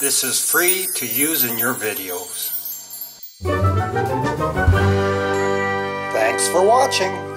This is free to use in your videos. Thanks for watching.